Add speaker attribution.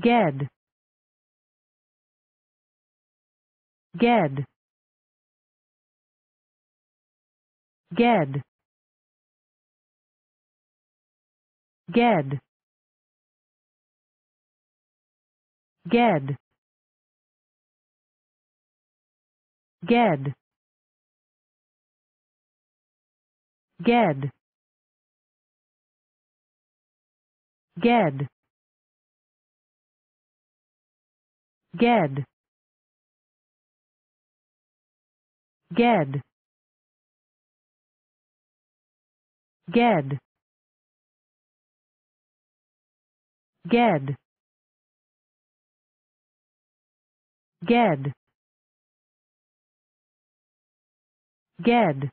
Speaker 1: Ged. Ged. Ged. Ged. Ged. Ged. Ged. Ged. Ged. Ged. Ged. Ged. Ged. Ged.